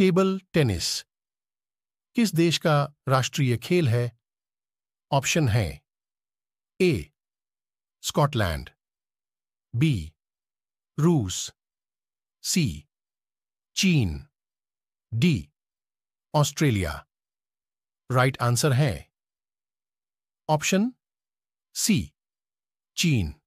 Table tennis. किस देश का राष्ट्रीय खेल है? ऑप्शन है। ए, स्कॉटलैंड। बी, रूस। सी, चीन। D, Australia. राइट आंसर है। ऑप्शन सी, चीन।